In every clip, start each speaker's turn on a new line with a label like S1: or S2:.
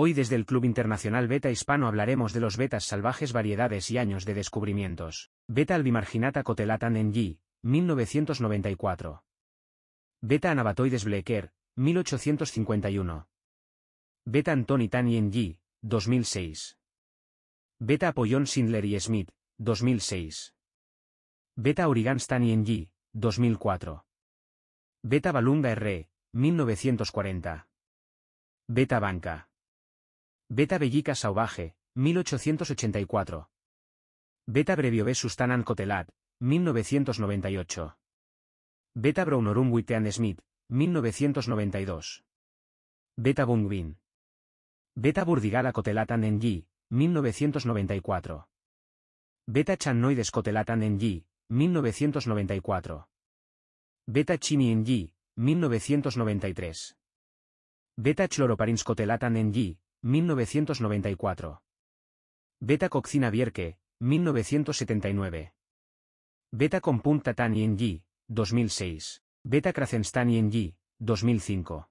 S1: Hoy desde el Club Internacional Beta Hispano hablaremos de los betas salvajes variedades y años de descubrimientos. Beta albimarginata cotelatan G, 1994. Beta anabatoides blecker, 1851. Beta Antoni Tani G, 2006. Beta Apollón Sindler y Smith, 2006. Beta Origans Tani G, 2004. Beta Balunga R, 1940. Beta Banca. Beta Bellica Sauvaje, 1884. Beta Breviove Sustanan Cotelat, 1998. Beta Brownorum Wittean Smith, 1992. Beta Bungwin. Beta Burdigala Cotelatan Ng, 1994. Beta Channoides Cotelatan Ng, 1994. Beta Chini Ng, 1993. Beta Chloroparins Cotelatan Ng, 1994. Beta Coccina Bierke, 1979. Beta Compunta Tani Ng, 2006. Beta Krasenstani Ng, 2005.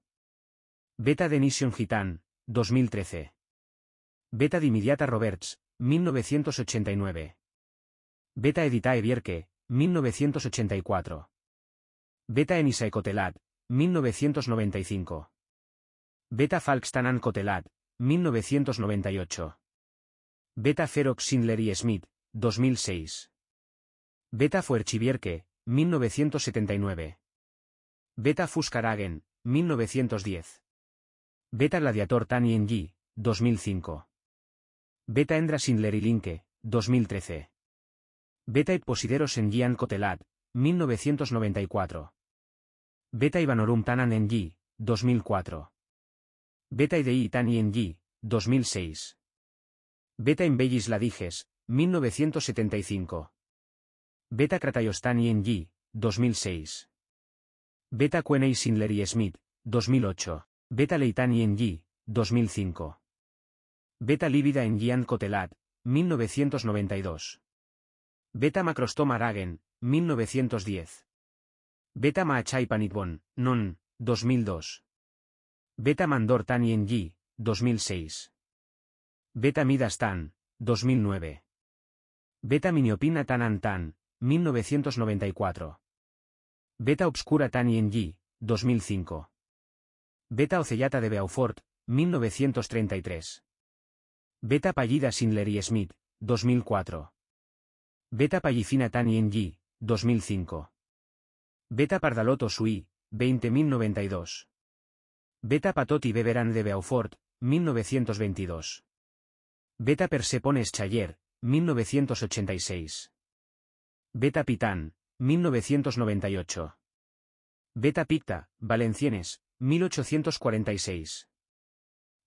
S1: Beta Denision Gitan, 2013. Beta Dimidiata Roberts, 1989. Beta Editae Bierke, 1984. Beta Enisae Cotelat, 1995. Beta Falkstanan Cotelat, 1998. Beta Ferox Schindler y Smith, 2006. Beta Fuerchivierke, 1979. Beta Fuskaragen, 1910. Beta Gladiator Tani Ng, 2005. Beta Endra Schindler y Linke, 2013. Beta Ipposideros en Gian Cotelat, 1994. Beta Ivanorum Tanan Ng, 2004. Beta IDI Tani Ng, 2006. Beta Inbellis Ladiges, 1975. Beta Kratayostani Ng, 2006. Beta Queney Sindler y Smith, 2008. Beta Leitani Ng, 2005. Beta Lívida en Gian Cotelat, 1992. Beta Macrostoma Aragen, 1910. Beta Maachai Panitbon, Non, 2002. Beta Mandor Tani Ng, 2006. Beta Midas Tan, 2009. Beta Miniopina Tan Tan, 1994. Beta Obscura Tani Ng, 2005. Beta Ocellata de Beaufort, 1933. Beta Pallida Sindler y Smith, 2004. Beta Pallifina Tani Ng, 2005. Beta Pardaloto Sui, 20092. Beta Patoti Beveran de Beaufort, 1922. Beta Persepones Chayer, 1986. Beta Pitán, 1998. Beta Picta, Valencienes, 1846.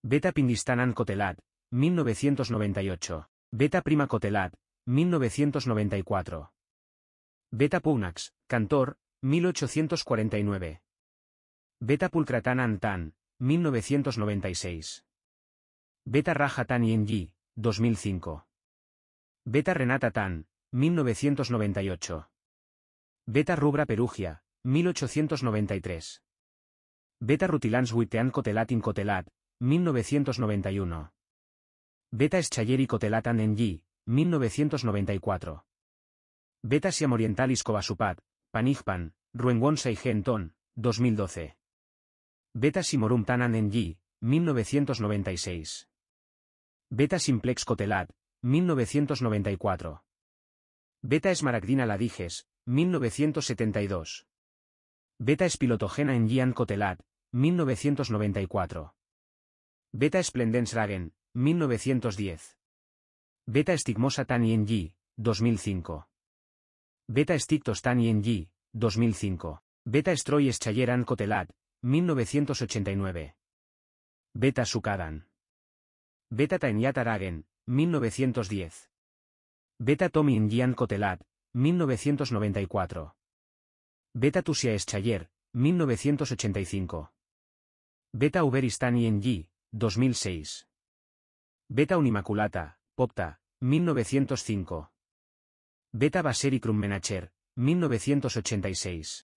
S1: Beta Pindistanan Cotelat, 1998. Beta Prima Cotelat, 1994. Beta Punax, Cantor, 1849. Beta Pulcratan Antan, 1996. Beta Raja Tan Yenji, 2005. Beta Renata Tan, 1998. Beta Rubra Perugia, 1893. Beta Rutilans Wittean Cotelatin Cotelat, 1991. Beta Eschayeri Cotelatan Enji, 1994. Beta Siam Orientalis Covasupat, Panigpan, Ruengonsa y Genton, 2012. Beta Simorum Tanan Ng, 1996. Beta Simplex Cotelat, 1994. Beta Esmaragdina Ladiges, 1972. Beta Espilotogena en Gian Cotelat, 1994. Beta Splendens Ragen, 1910. Beta Estigmosa Tani Ng, 2005. Beta Stictos Tani Ng, 2005. Beta Stroy Eschayeran Cotelat, 1989. Beta Sukadan. Beta Tainyat Aragen, 1910. Beta Tommy Gian Cotelat, 1994. Beta Tusia Eschayer, 1985. Beta Uberistani Ng, 2006. Beta Unimaculata, Popta, 1905. Beta Basericrum Menacher, 1986.